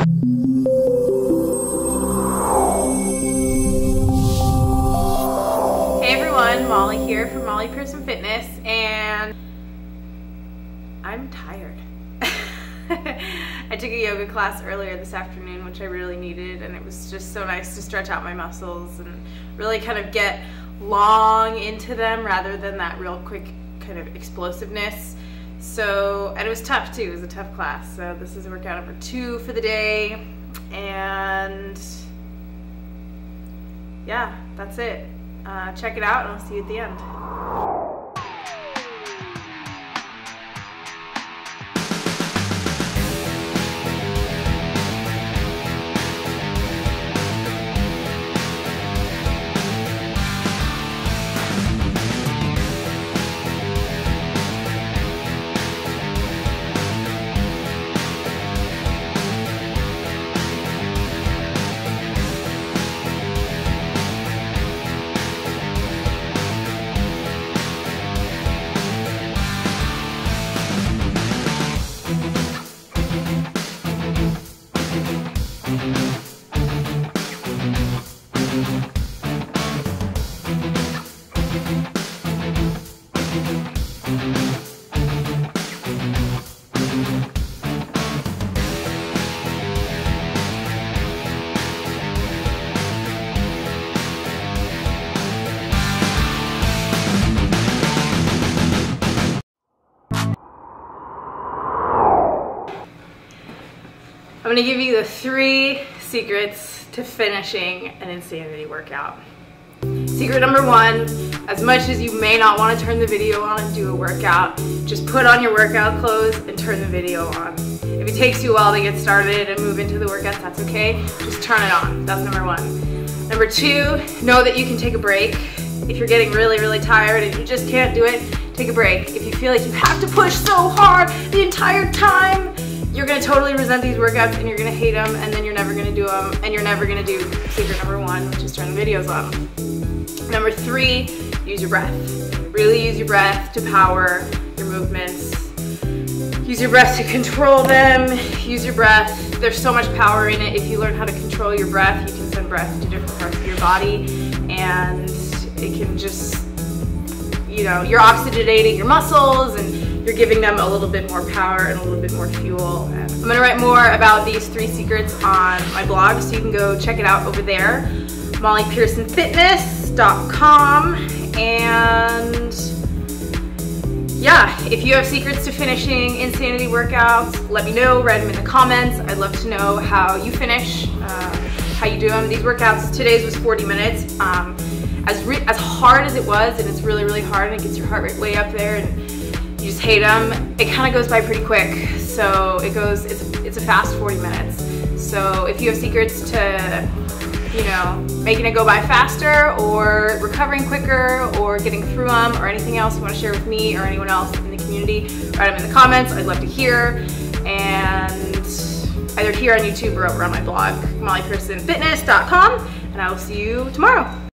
Hey everyone, Molly here from Molly Pearson Fitness, and I'm tired. I took a yoga class earlier this afternoon, which I really needed, and it was just so nice to stretch out my muscles and really kind of get long into them rather than that real quick kind of explosiveness. So, and it was tough too, it was a tough class. So, this is workout number two for the day, and yeah, that's it. Uh, check it out, and I'll see you at the end. I'm gonna give you the three secrets to finishing an insanity workout. Secret number one, as much as you may not want to turn the video on and do a workout, just put on your workout clothes and turn the video on. If it takes you a while to get started and move into the workouts, that's okay. Just turn it on. That's number one. Number two, know that you can take a break. If you're getting really, really tired and you just can't do it, take a break. If you feel like you have to push so hard the entire time, you're gonna totally resent these workouts and you're gonna hate them and then you're never gonna do them and you're never gonna do secret number one, which is turn the videos on. Number three, use your breath. Really use your breath to power your movements. Use your breath to control them. Use your breath. There's so much power in it. If you learn how to control your breath, you can send breath to different parts of your body and it can just, you know, you're oxygenating your muscles and you're giving them a little bit more power and a little bit more fuel. I'm gonna write more about these three secrets on my blog, so you can go check it out over there, mollypearsonfitness.com. And yeah, if you have secrets to finishing insanity workouts, let me know, write them in the comments. I'd love to know how you finish, uh, how you do them. These workouts, today's was 40 minutes. Um, as, as hard as it was, and it's really, really hard, and it gets your heart rate way up there, and you just hate them, it kind of goes by pretty quick. So it goes, it's, it's a fast 40 minutes. So if you have secrets to, you know, making it go by faster or recovering quicker or getting through them or anything else you want to share with me or anyone else in the community, write them in the comments. I'd love to hear. And either here on YouTube or over on my blog, mollypearsonfitness.com. And I will see you tomorrow.